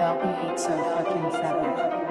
LP8 so fucking savage.